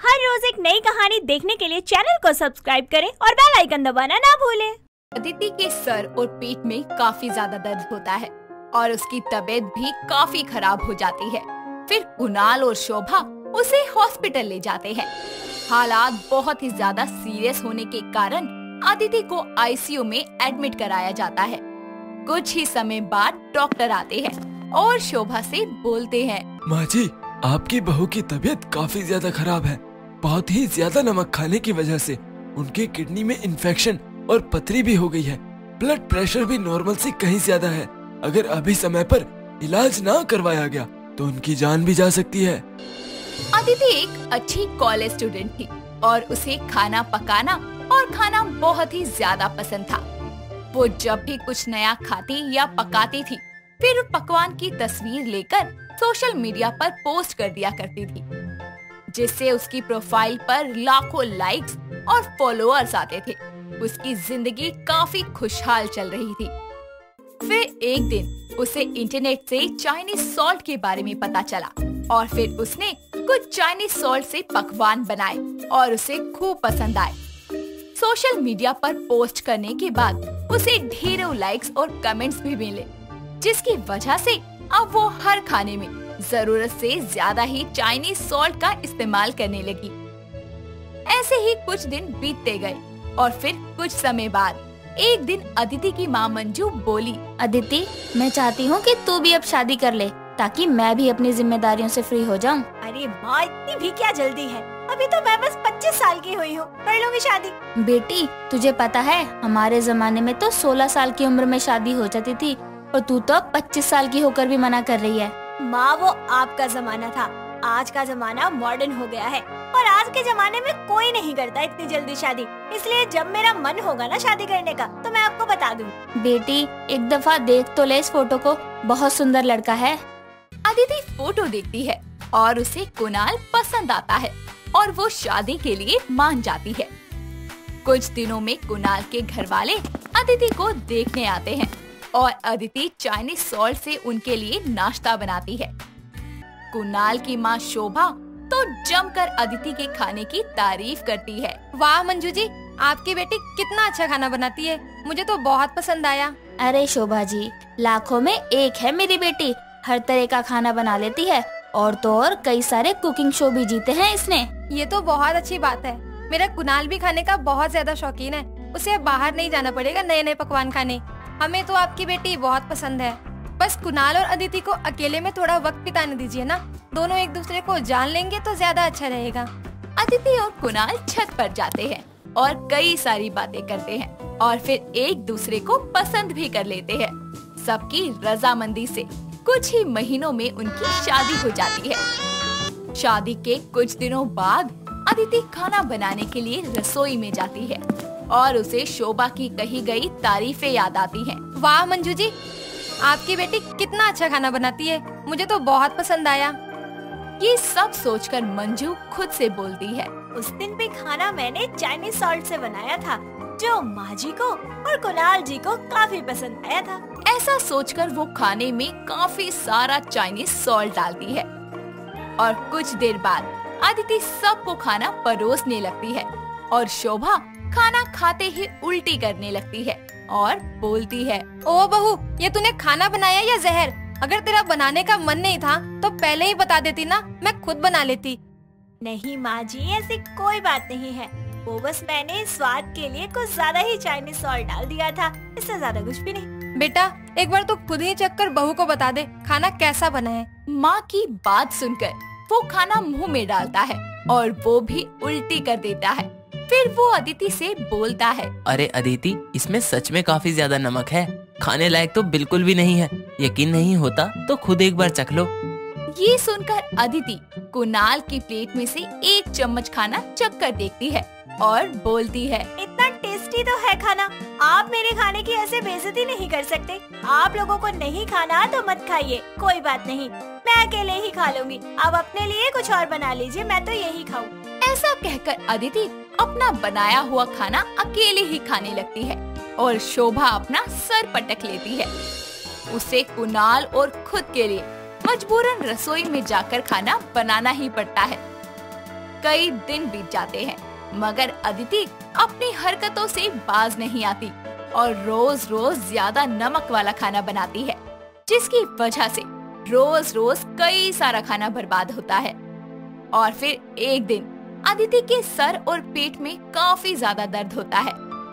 हर रोज एक नई कहानी देखने के लिए चैनल को सब्सक्राइब करें और बेल आइकन दबाना ना भूलें। अदिति के सर और पेट में काफ़ी ज़्यादा दर्द होता है और उसकी तबीयत भी काफ़ी खराब हो जाती है। फिर कुणाल और शोभा उसे हॉस्पिटल ले जाते हैं। हालात बहुत ही ज़्यादा सीरियस होने के कारण अदिति को आईसीयू में एडमिट कराया जाता है। कुछ ही समय बाद डॉक्टर आते हैं और शोभा से बोलते हैं माँ जी आपकी बहू की तबीयत काफ़ी ज़्यादा खराब है। बहुत ही ज़्यादा नमक खाने की वजह से उनके किडनी में इन्फेक्शन और पथरी भी हो गई है। ब्लड प्रेशर भी नॉर्मल से कहीं ज़्यादा है। अगर अभी समय पर इलाज ना करवाया गया तो उनकी जान भी जा सकती है। अदिति एक अच्छी कॉलेज स्टूडेंट थी और उसे खाना पकाना और खाना बहुत ही ज़्यादा पसंद था। वो जब भी कुछ नया खाती या पकाती थी, फिर पकवान की तस्वीर लेकर सोशल मीडिया पर पोस्ट कर दिया करती थी। जिससे उसकी प्रोफ़ाइल पर लाखों लाइक्स और फॉलोअर्स आते थे। उसकी ज़िंदगी काफ़ी खुशहाल चल रही थी। फिर एक दिन उसे इंटरनेट से चाइनीज़ सॉल्ट के बारे में पता चला और फिर उसने कुछ चाइनीज़ सॉल्ट से पकवान बनाए और उसे खूब पसंद आए। सोशल मीडिया पर पोस्ट करने के बाद उसे ढेरों लाइक्स और कमेंट्स भी मिले, जिसकी वजह से अब वो हर खाने में ज़रूरत से ज़्यादा ही चाइनीज़ सॉल्ट का इस्तेमाल करने लगी। ऐसे ही कुछ दिन बीतते गए और फिर कुछ समय बाद एक दिन अदिति की माँ मंजू बोली अदिति मैं चाहती हूँ कि तू भी अब शादी कर ले ताकि मैं भी अपनी जिम्मेदारियों से फ्री हो जाऊँ। अरे माँ इतनी भी क्या जल्दी है? अभी तो मैं बस 25 साल की हुई हूँ कर लूँगी शादी। बेटी तुझे पता है हमारे जमाने में तो 16 साल की उम्र में शादी हो जाती थी और तू तो अब 25 साल की होकर भी मना कर रही है। माँ वो आपका जमाना था। आज का जमाना मॉडर्न हो गया है। और आज के जमाने में कोई नहीं करता इतनी जल्दी शादी। इसलिए जब मेरा मन होगा ना शादी करने का तो मैं आपको बता दूँ। बेटी एक दफ़ा देख तो ले इस फ़ोटो को। बहुत सुंदर लड़का है। अदिति फ़ोटो देखती है और उसे कुणाल पसंद आता है और वो शादी के लिए मान जाती है। कुछ दिनों में कुणाल के घर वाले अदिति को देखने आते हैं। और अदिति चाइनीज़ सॉल्ट से उनके लिए नाश्ता बनाती है। कुणाल की माँ शोभा तो जमकर अदिति के खाने की तारीफ़ करती है। वाह मंजू जी आपकी बेटी कितना अच्छा खाना बनाती है। मुझे तो बहुत पसंद आया। अरे शोभा जी लाखों में एक है मेरी बेटी। हर तरह का खाना बना लेती है। और तो और कई सारे कुकिंग शो भी जीते हैं इसने। ये तो बहुत अच्छी बात है। मेरा कुणाल भी खाने का बहुत ज़्यादा शौकीन है। उसे बाहर नहीं जाना पड़ेगा नए नए पकवान खाने। हमें तो आपकी बेटी बहुत पसंद है। बस कुणाल और अदिति को अकेले में थोड़ा वक्त बिताने दीजिए ना। दोनों एक दूसरे को जान लेंगे तो ज़्यादा अच्छा रहेगा। अदिति और कुणाल छत पर जाते हैं और कई सारी बातें करते हैं और फिर एक दूसरे को पसंद भी कर लेते हैं। सबकी रजामंदी से कुछ ही महीनों में उनकी शादी हो जाती है। शादी के कुछ दिनों बाद अदिति खाना बनाने के लिए रसोई में जाती है। और उसे शोभा की कही गई तारीफें याद आती हैं। वाह मंजू जी। आपकी बेटी कितना अच्छा खाना बनाती है। मुझे तो बहुत पसंद आया। ये सब सोचकर मंजू खुद से बोलती है। उस दिन भी खाना मैंने चाइनीज़ सॉल्ट से बनाया था जो माँ जी को और कुणाल जी को काफ़ी पसंद आया था। ऐसा सोचकर वो खाने में काफ़ी सारा चाइनीज़ सॉल्ट डालती है। और कुछ देर बाद अदिति सबको खाना परोसने लगती है। और शोभा खाना खाते ही उल्टी करने लगती है और बोलती है ओ बहू ये तूने खाना बनाया या जहर? अगर तेरा बनाने का मन नहीं था तो पहले ही बता देती ना मैं खुद बना लेती। नहीं माँ जी ऐसी कोई बात नहीं है। वो बस मैंने स्वाद के लिए कुछ ज़्यादा ही चाइनीज़ सॉल्ट डाल दिया था इससे ज़्यादा कुछ भी नहीं। बेटा एक बार तो खुद ही चक्कर बहू को बता दे खाना कैसा बना है। माँ की बात सुनकर वो खाना मुँह में डालता है और वो भी उल्टी कर देता है। फिर वो अदिति से बोलता है। अरे अदिति इसमें सच में काफ़ी ज़्यादा नमक है। खाने लायक तो बिल्कुल भी नहीं है। यकीन नहीं होता तो खुद एक बार चख लो। ये सुनकर अदिति कुणाल की प्लेट में से एक चम्मच खाना चख कर देखती है और बोलती है इतना टेस्टी तो है खाना। आप मेरे खाने की ऐसे बेइज्जती नहीं कर सकते। आप लोगों को नहीं खाना तो मत खाइए। कोई बात नहीं मैं अकेले ही खा लूँगी। आप अपने लिए कुछ और बना लीजिए मैं तो यही खाऊं। ऐसा कहकर अदिति अपना बनाया हुआ खाना अकेले ही खाने लगती है और शोभा अपना सर पटक लेती है। उसे कुनाल और खुद के लिए मजबूरन रसोई में जाकर खाना बनाना ही पड़ता है। कई दिन बीत जाते हैं, मगर अदिति अपनी हरकतों से बाज नहीं आती और रोज रोज ज़्यादा नमक वाला खाना बनाती है, जिसकी वजह से रोज रोज कई सारा खाना बर्बाद होता है। और फिर एक दिन अदिति के सर और पेट में काफ़ी ज़्यादा दर्द होता है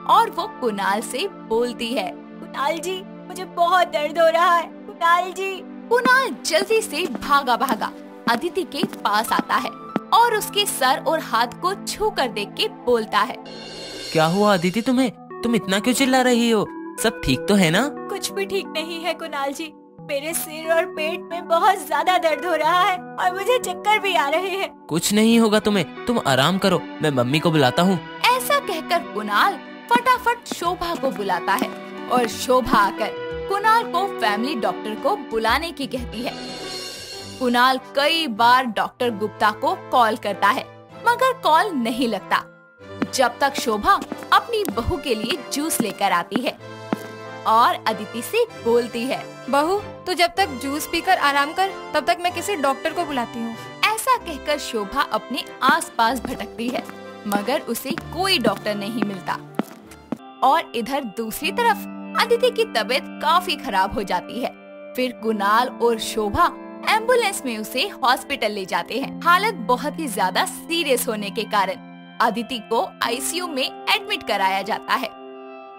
और वो कुणाल से बोलती है कुणाल जी मुझे बहुत दर्द हो रहा है। कुणाल जी। कुणाल जल्दी से भागा भागा अदिति के पास आता है और उसके सर और हाथ को छू कर देख के बोलता है। क्या हुआ अदिति तुम्हें? तुम इतना क्यों चिल्ला रही हो? सब ठीक तो है ना? कुछ भी ठीक नहीं है कुणाल जी। मेरे सिर और पेट में बहुत ज़्यादा दर्द हो रहा है और मुझे चक्कर भी आ रहे हैं। कुछ नहीं होगा तुम्हें तुम आराम करो मैं मम्मी को बुलाता हूँ। ऐसा कहकर कुणाल फटाफट शोभा को बुलाता है और शोभा आकर कुणाल को फैमिली डॉक्टर को बुलाने की कहती है। कुणाल कई बार डॉक्टर गुप्ता को कॉल करता है मगर कॉल नहीं लगता। जब तक शोभा अपनी बहू के लिए जूस लेकर आती है और अदिति से बोलती है। बहू तू जब तक जूस पीकर आराम कर तब तक मैं किसी डॉक्टर को बुलाती हूँ। ऐसा कहकर शोभा अपने आसपास भटकती है मगर उसे कोई डॉक्टर नहीं मिलता। और इधर दूसरी तरफ़ अदिति की तबीयत काफ़ी खराब हो जाती है। फिर कुणाल और शोभा एंबुलेंस में उसे हॉस्पिटल ले जाते हैं। हालत बहुत ही ज़्यादा सीरियस होने के कारण अदिति को आईसीयू में एडमिट कराया जाता है।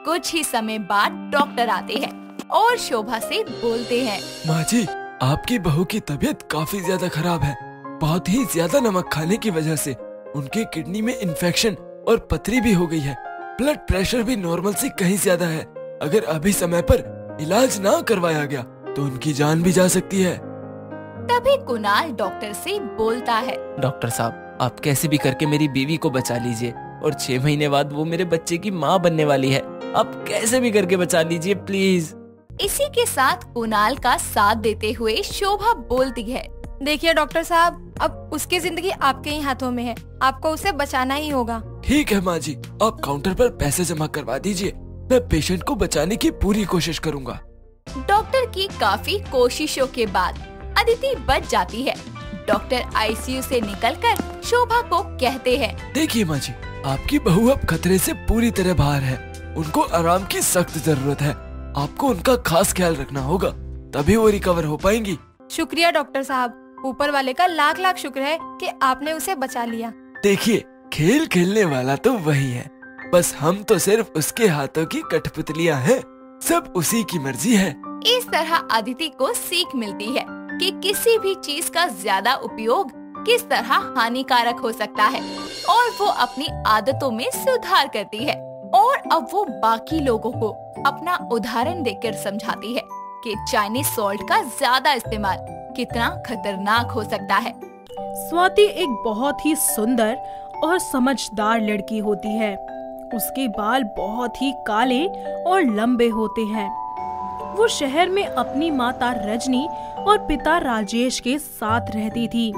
कुछ ही समय बाद डॉक्टर आते हैं और शोभा से बोलते हैं। माँ जी आपकी बहू की तबीयत काफ़ी ज़्यादा खराब है। बहुत ही ज़्यादा नमक खाने की वजह से उनके किडनी में इन्फेक्शन और पथरी भी हो गई है। ब्लड प्रेशर भी नॉर्मल से कहीं ज़्यादा है। अगर अभी समय पर इलाज ना करवाया गया तो उनकी जान भी जा सकती है। तभी कुणाल डॉक्टर से बोलता है। डॉक्टर साहब आप कैसे भी करके मेरी बीवी को बचा लीजिए। और छह महीने बाद वो मेरे बच्चे की माँ बनने वाली है। आप कैसे भी करके बचा लीजिए प्लीज़ इसी के साथ कुणाल का साथ देते हुए शोभा बोलती है। देखिए डॉक्टर साहब अब उसकी ज़िंदगी आपके ही हाथों में है। आपको उसे बचाना ही होगा। ठीक है माँ जी। आप काउंटर पर पैसे जमा करवा दीजिए। मैं पेशेंट को बचाने की पूरी कोशिश करूँगा। डॉक्टर की काफ़ी कोशिशों के बाद अदिति बच जाती है। डॉक्टर आईसीयू से निकलकर शोभा को कहते हैं। देखिए माँ जी आपकी बहू अब खतरे से पूरी तरह बाहर है। उनको आराम की सख्त ज़रूरत है। आपको उनका खास ख्याल रखना होगा। तभी वो रिकवर हो पाएँगी। शुक्रिया डॉक्टर साहब। ऊपर वाले का लाख लाख शुक्र है कि आपने उसे बचा लिया। देखिए खेल खेलने वाला तो वही है। बस हम तो सिर्फ़ उसके हाथों की कठपुतलियाँ हैं। सब उसी की मर्ज़ी है। इस तरह अदिति को सीख मिलती है। कि किसी भी चीज़ का ज़्यादा उपयोग किस तरह हानिकारक हो सकता है। और वो अपनी आदतों में सुधार करती है। और अब वो बाकी लोगों को अपना उदाहरण देकर समझाती है कि चाइनीज़ सॉल्ट का ज़्यादा इस्तेमाल कितना खतरनाक हो सकता है। स्वाति एक बहुत ही सुंदर और समझदार लड़की होती है। उसके बाल बहुत ही काले और लंबे होते हैं। वो शहर में अपनी माता रजनी और पिता राजेश के साथ रहती थी।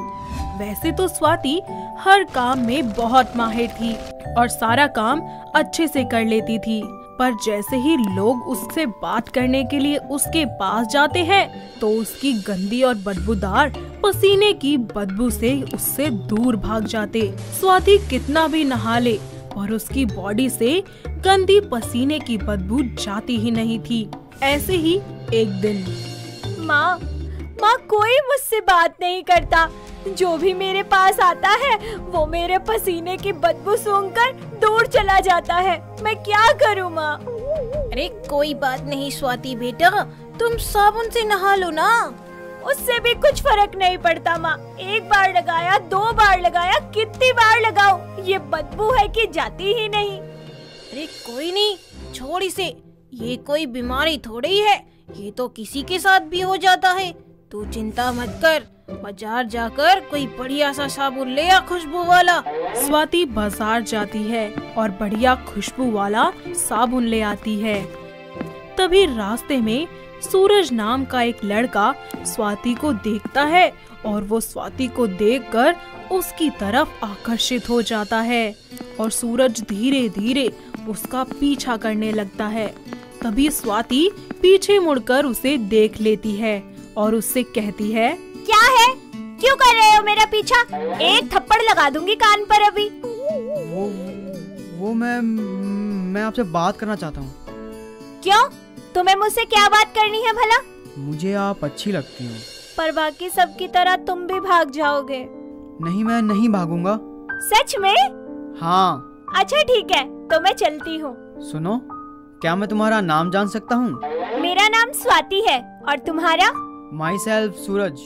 वैसे तो स्वाति हर काम में बहुत माहिर थी और सारा काम अच्छे से कर लेती थी। पर जैसे ही लोग उससे बात करने के लिए उसके पास जाते हैं तो उसकी गंदी और बदबूदार पसीने की बदबू से उससे दूर भाग जाते। स्वाति कितना भी नहा ले और उसकी बॉडी से गंदी पसीने की बदबू जाती ही नहीं थी। ऐसे ही एक दिन माँ माँ कोई मुझसे बात नहीं करता। जो भी मेरे पास आता है वो मेरे पसीने की बदबू सूंघकर दूर चला जाता है। मैं क्या करूँ माँ? अरे कोई बात नहीं स्वाति बेटा। तुम साबुन से नहा लो ना। उससे भी कुछ फ़र्क नहीं पड़ता माँ। एक बार लगाया दो बार लगाया कितनी बार लगाओ ये बदबू है कि जाती ही नहीं। अरे कोई नहीं छोड़ इसे। ये कोई बीमारी थोड़ी है, ये तो किसी के साथ भी हो जाता है। तू चिंता मत कर, बाज़ार जाकर कोई बढ़िया सा साबुन ले आ खुशबू वाला। स्वाति बाज़ार जाती है और बढ़िया खुशबू वाला साबुन ले आती है। तभी रास्ते में सूरज नाम का एक लड़का स्वाति को देखता है और वो स्वाति को देखकर उसकी तरफ़ आकर्षित हो जाता है और सूरज धीरे धीरे उसका पीछा करने लगता है। तभी स्वाति पीछे मुड़कर उसे देख लेती है और उससे कहती है क्या है? क्यों कर रहे हो मेरा पीछा? एक थप्पड़ लगा दूँगी कान पर अभी। वो वो मैं मैं आपसे बात करना चाहता हूँ। क्यों? तुम्हें मुझसे क्या बात करनी है भला? मुझे आप अच्छी लगती हो। पर बाकी सबकी तरह तुम भी भाग जाओगे। नहीं मैं नहीं भागूँगा। सच में? हाँ। अच्छा ठीक है। तो मैं चलती हूँ। सुनो क्या मैं तुम्हारा नाम जान सकता हूँ? मेरा नाम स्वाति है और तुम्हारा? My self Suraj.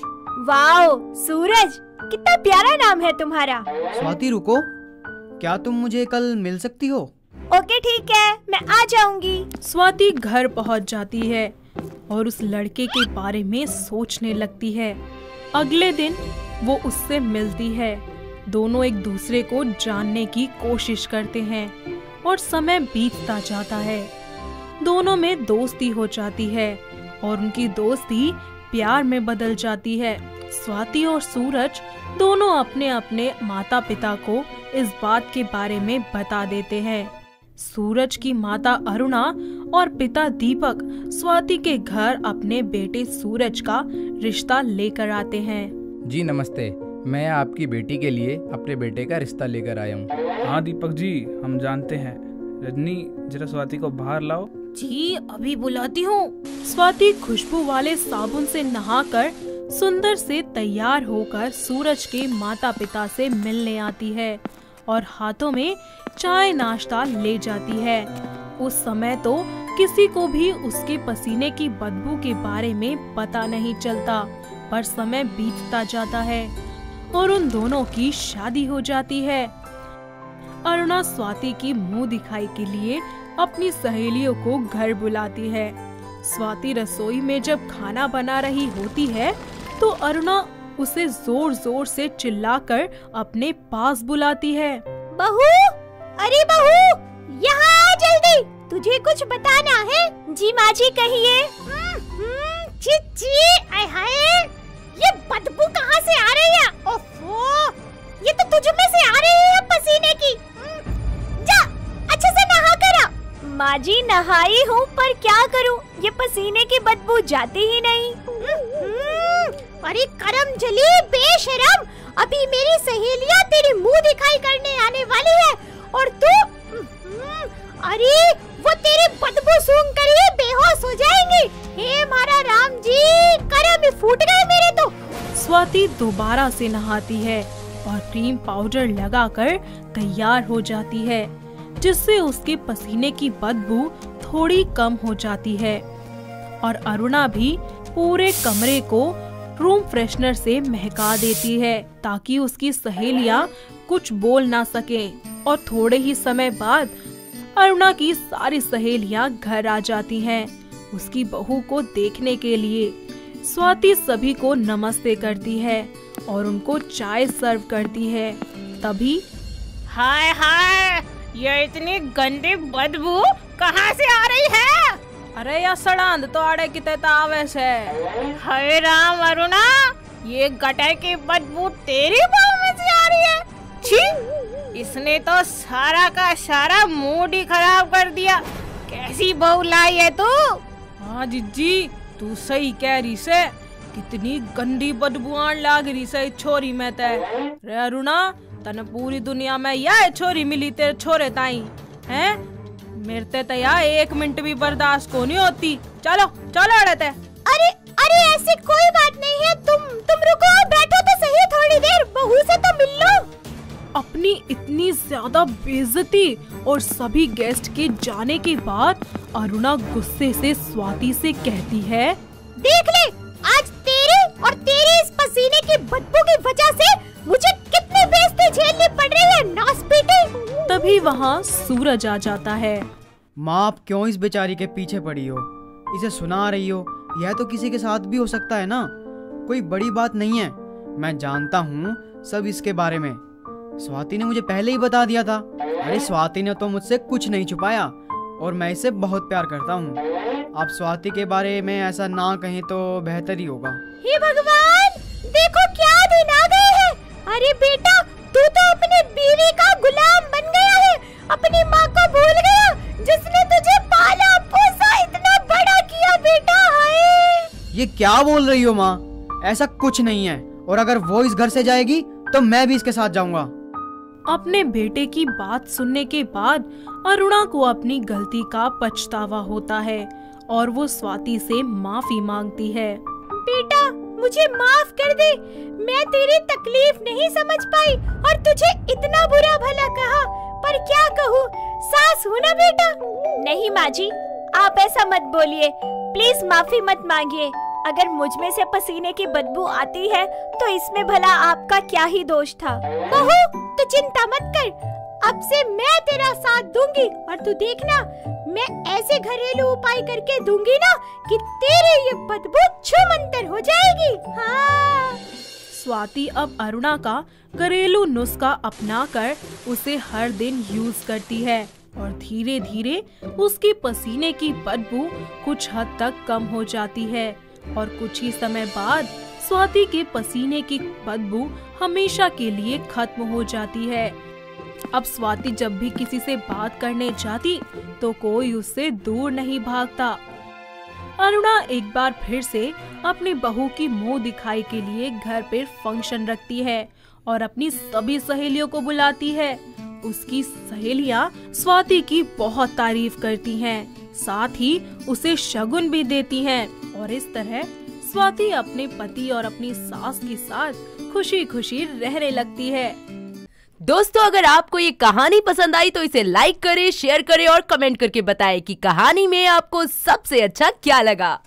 वाओ सूरज कितना प्यारा नाम है तुम्हारा। स्वाति रुको। क्या तुम मुझे कल मिल सकती हो? ओके ठीक है मैं आ जाऊँगी। स्वाति घर पहुँच जाती है और उस लड़के के बारे में सोचने लगती है। अगले दिन वो उससे मिलती है। दोनों एक दूसरे को जानने की कोशिश करते हैं। और समय बीतता जाता है। दोनों में दोस्ती हो जाती है और उनकी दोस्ती प्यार में बदल जाती है। स्वाति और सूरज दोनों अपने अपने माता पिता को इस बात के बारे में बता देते हैं। सूरज की माता अरुणा और पिता दीपक स्वाति के घर अपने बेटे सूरज का रिश्ता लेकर आते हैं। जी नमस्ते। मैं आपकी बेटी के लिए अपने बेटे का रिश्ता लेकर आया हूँ। हाँ दीपक जी हम जानते हैं। रजनी जरा स्वाति को बाहर लाओ। जी अभी बुलाती हूँ। स्वाति खुशबू वाले साबुन से नहाकर सुंदर से तैयार होकर सूरज के माता पिता से मिलने आती है और हाथों में चाय नाश्ता ले जाती है। उस समय तो किसी को भी उसके पसीने की बदबू के बारे में पता नहीं चलता पर समय बीतता जाता है। और उन दोनों की शादी हो जाती है। अरुणा स्वाति की मुँह दिखाई के लिए अपनी सहेलियों को घर बुलाती है। स्वाति रसोई में जब खाना बना रही होती है तो अरुणा उसे ज़ोर ज़ोर से चिल्लाकर अपने पास बुलाती है। बहू! अरे बहू! यहाँ जल्दी! तुझे कुछ बताना है? जी माँ जी कहिए। आय हाय ये बदबू कहाँ से आ रही है? ओफो, ये तो तुझ में से आ रही है पसीने की। जा, अच्छे से नहा कर। माँ जी नहाई हूँ, पर क्या करूँ? ये पसीने की बदबू जाती ही नहीं। अरे करम जली, बेशरम। अभी मेरी सहेलियाँ तेरी मुँह दिखाई करने आने वाली दोबारा से नहाती है और क्रीम पाउडर लगाकर तैयार हो जाती है, जिससे उसके पसीने की बदबू थोड़ी कम हो जाती है। और अरुणा भी पूरे कमरे को रूम फ्रेशनर से महका देती है, ताकि उसकी सहेलियाँ कुछ बोल ना सकें। और थोड़े ही समय बाद अरुणा की सारी सहेलियाँ घर आ जाती हैं, उसकी बहू को देखने के लिए। स्वाति सभी को नमस्ते करती है और उनको चाय सर्व करती है। तभी हाय हाय ये इतनी गंदी बदबू कहाँ से आ रही है? अरे या सड़ांद तो आड़े किते तावे से हाय राम अरुणा ये गटर की बदबू तेरी बहू में से आ रही है? छी इसने तो सारा का सारा मूड ही खराब कर दिया। कैसी बहू लाई है तू? हाँ जीजी तू सही कह रही से? कितनी गंदी बदबू आन लाग रही से छोरी में ते। रे अरुणा, तने पूरी दुनिया में यह छोरी मिली तेरे छोरे ताई, हैं? मेरे ते तो यार एक मिनट भी बर्दाश्त को नहीं होती। चलो चलो अड़े ते। अरे अरे ऐसी कोई बात नहीं है। तुम तुम रुको बैठो तो सही, थोड़ी देर बहू से तो मिल लो। अपनी इतनी ज़्यादा बेइज्जती और सभी गेस्ट के जाने के बाद अरुणा गुस्से से स्वाति से कहती है देख ले आज तेरे और तेरे इस पसीने की बदबू की वजह से मुझे कितनी बेइज्जती झेलनी पड़ रही है नास बेटे तभी वहाँ सूरज आ जाता है। माँ आप क्यों इस बेचारी के पीछे पड़ी हो? इसे सुना रही हो? यह तो किसी के साथ भी हो सकता है ना? कोई बड़ी बात नहीं है। मैं जानता हूँ सब इसके बारे में। स्वाति ने मुझे पहले ही बता दिया था। अरे स्वाति ने तो मुझसे कुछ नहीं छुपाया और मैं इसे बहुत प्यार करता हूँ। आप स्वाति के बारे में ऐसा ना कहें तो बेहतर ही होगा। हे भगवान देखो क्या दिन आ गए हैं। अरे बेटा तू तो अपने बीवी का गुलाम बन गया है। अपनी माँ को भूल गया जिसने तुझे पाला। पोसा इतना बड़ा किया बेटा हाय। ये क्या बोल रही हो माँ? ऐसा कुछ नहीं है और अगर वो इस घर से जाएगी तो मैं भी इसके साथ जाऊँगा। अपने बेटे की बात सुनने के बाद अरुणा को अपनी गलती का पछतावा होता है और वो स्वाति से माफ़ी मांगती है। बेटा मुझे माफ़ कर दे। मैं तेरी तकलीफ़ नहीं समझ पाई और तुझे इतना बुरा भला कहा पर क्या कहूँ? सास हो ना बेटा? नहीं माँ जी आप ऐसा मत बोलिए। प्लीज़ माफ़ी मत मांगिए। अगर मुझमें से पसीने की बदबू आती है तो इसमें भला आपका क्या ही दोष था। बहू तू चिंता मत कर। अब से मैं तेरा साथ दूँगी और तू देखना, मैं ऐसे घरेलू उपाय करके दूँगी ना कि तेरे ये बदबू छुमंतर हो जाएगी। हाँ। स्वाति अब अरुणा का घरेलू नुस्खा अपनाकर उसे हर दिन यूज़ करती है और धीरे धीरे उसकी पसीने की बदबू कुछ हद तक कम हो जाती है और कुछ ही समय बाद स्वाति के पसीने की बदबू हमेशा के लिए खत्म हो जाती है। अब स्वाति जब भी किसी से बात करने जाती तो कोई उससे दूर नहीं भागता। अरुणा एक बार फिर से अपनी बहू की मुँह दिखाई के लिए घर पर फ़ंक्शन रखती है और अपनी सभी सहेलियों को बुलाती है। उसकी सहेलियाँ स्वाति की बहुत तारीफ़ करती हैं, साथ ही उसे शगुन भी देती हैं और इस तरह स्वाति अपने पति और अपनी सास के साथ खुशी खुशी रहने लगती है। दोस्तों, अगर आपको ये कहानी पसंद आई तो इसे लाइक करें शेयर करें और कमेंट करके बताएँ कि कहानी में आपको सबसे अच्छा क्या लगा।